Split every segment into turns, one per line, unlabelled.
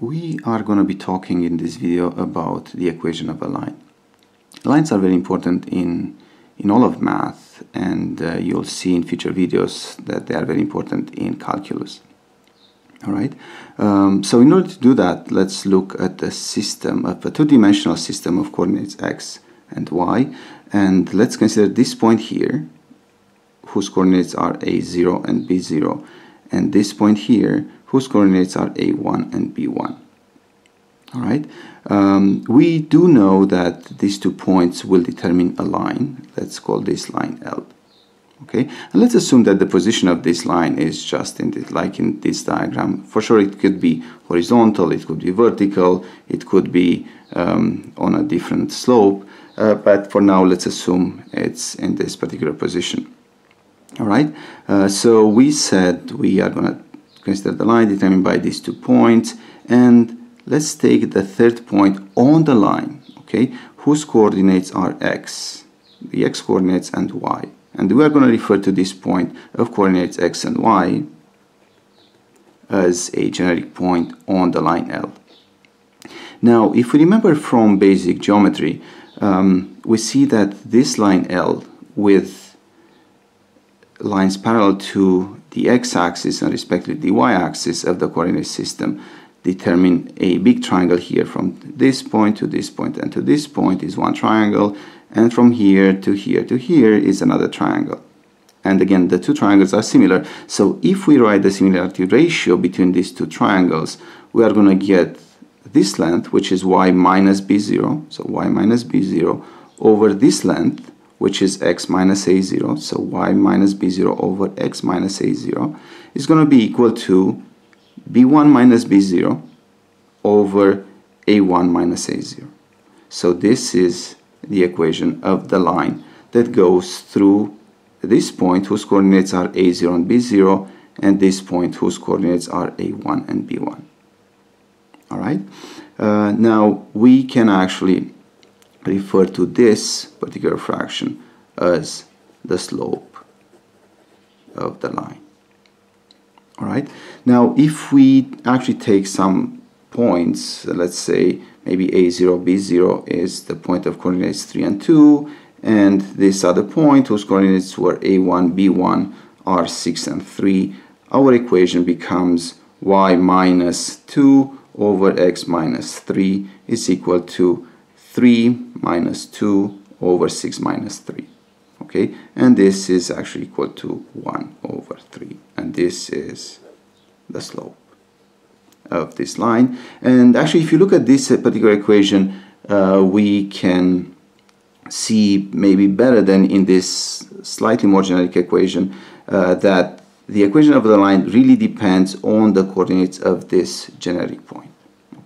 we are going to be talking in this video about the equation of a line. Lines are very important in in all of math and uh, you'll see in future videos that they are very important in calculus. Alright, um, so in order to do that let's look at the system of a two-dimensional system of coordinates x and y and let's consider this point here whose coordinates are a0 and b0 and this point here whose coordinates are a1 and b1. All right. Um, we do know that these two points will determine a line. Let's call this line L. Okay, and let's assume that the position of this line is just in this, like in this diagram. For sure, it could be horizontal, it could be vertical, it could be um, on a different slope. Uh, but for now, let's assume it's in this particular position. All right. Uh, so we said we are going to consider the line determined by these two points. And let's take the third point on the line okay? Whose coordinates are x? The x coordinates and y. And we are going to refer to this point of coordinates x and y as a generic point on the line L. Now if we remember from basic geometry um, we see that this line L with lines parallel to the x-axis and respectively the y-axis of the coordinate system determine a big triangle here. From this point to this point and to this point is one triangle and from here to here to here is another triangle. And again the two triangles are similar. So if we write the similarity ratio between these two triangles we are going to get this length which is y minus b0 so y minus b0 over this length which is x minus a0, so y minus b0 over x minus a0, is going to be equal to b1 minus b0 over a1 minus a0. So this is the equation of the line that goes through this point whose coordinates are a0 and b0 and this point whose coordinates are a1 and b1. Alright, uh, now we can actually refer to this particular fraction as the slope of the line. Alright, now if we actually take some points, let's say maybe a0, b0 is the point of coordinates 3 and 2, and this other point whose coordinates were a1, b1 are 6 and 3, our equation becomes y minus 2 over x minus 3 is equal to 3 minus 2 over 6 minus 3 okay? And this is actually equal to 1 over 3 and this is the slope of this line. And actually if you look at this particular equation uh, we can see maybe better than in this slightly more generic equation uh, that the equation of the line really depends on the coordinates of this generic point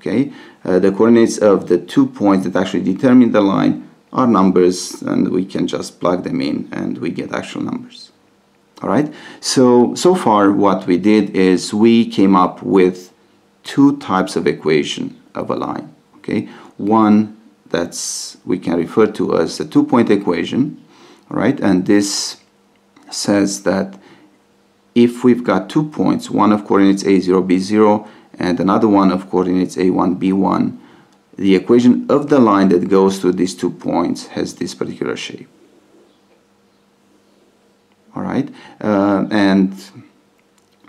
okay? Uh, the coordinates of the two points that actually determine the line are numbers and we can just plug them in and we get actual numbers. All right so so far what we did is we came up with two types of equation of a line. Okay? One that's we can refer to as the two-point equation all right and this says that if we've got two points one of coordinates a0 b0 and another one of coordinates a1, b1, the equation of the line that goes through these two points has this particular shape. All right, uh, and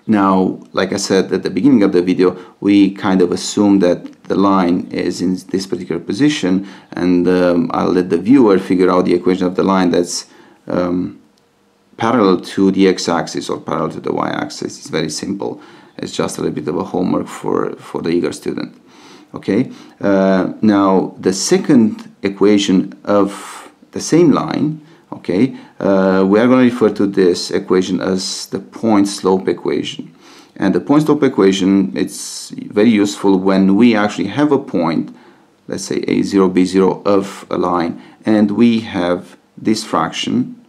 now, like I said at the beginning of the video, we kind of assume that the line is in this particular position, and um, I'll let the viewer figure out the equation of the line that's um, parallel to the x-axis or parallel to the y-axis. It's very simple. It's just a little bit of a homework for, for the eager student. Okay, uh, now the second equation of the same line, okay, uh, we are going to refer to this equation as the point slope equation. And the point slope equation, it's very useful when we actually have a point, let's say a0, b0 of a line, and we have this fraction,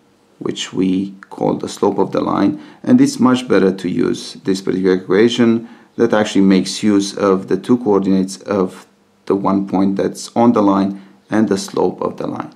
which we call the slope of the line and it's much better to use this particular equation that actually makes use of the two coordinates of the one point that's on the line and the slope of the line.